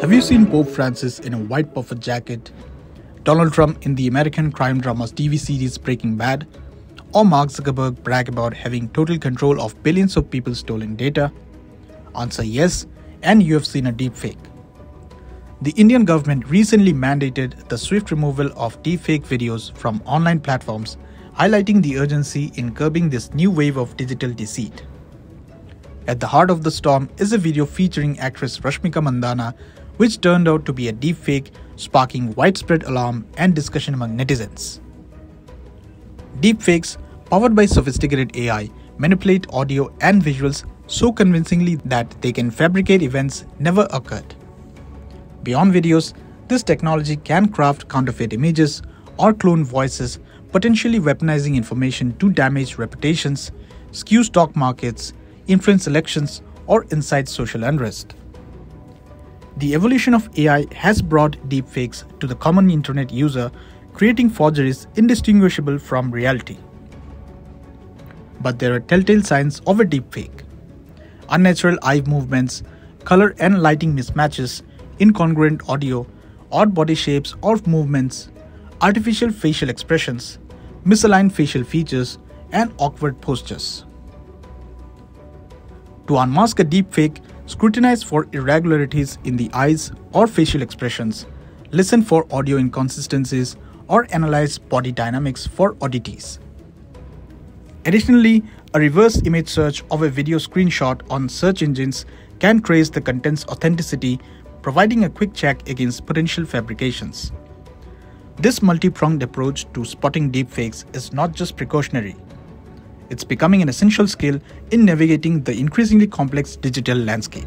Have you seen Pope Francis in a white puffer jacket, Donald Trump in the American crime dramas TV series Breaking Bad, or Mark Zuckerberg brag about having total control of billions of people's stolen data? Answer yes, and you have seen a deepfake. The Indian government recently mandated the swift removal of deepfake videos from online platforms, highlighting the urgency in curbing this new wave of digital deceit. At the heart of the storm is a video featuring actress Rashmika Mandanna which turned out to be a deepfake, sparking widespread alarm and discussion among netizens. Deepfakes, powered by sophisticated AI, manipulate audio and visuals so convincingly that they can fabricate events never occurred. Beyond videos, this technology can craft counterfeit images or clone voices, potentially weaponizing information to damage reputations, skew stock markets, influence elections, or incite social unrest. The evolution of AI has brought deepfakes to the common internet user, creating forgeries indistinguishable from reality. But there are telltale signs of a deepfake. Unnatural eye movements, color and lighting mismatches, incongruent audio, odd body shapes or movements, artificial facial expressions, misaligned facial features, and awkward postures. To unmask a deepfake, Scrutinize for irregularities in the eyes or facial expressions, listen for audio inconsistencies, or analyze body dynamics for oddities. Additionally, a reverse image search of a video screenshot on search engines can trace the content's authenticity, providing a quick check against potential fabrications. This multi pronged approach to spotting deepfakes is not just precautionary, it's becoming an essential skill in navigating the increasingly complex digital landscape.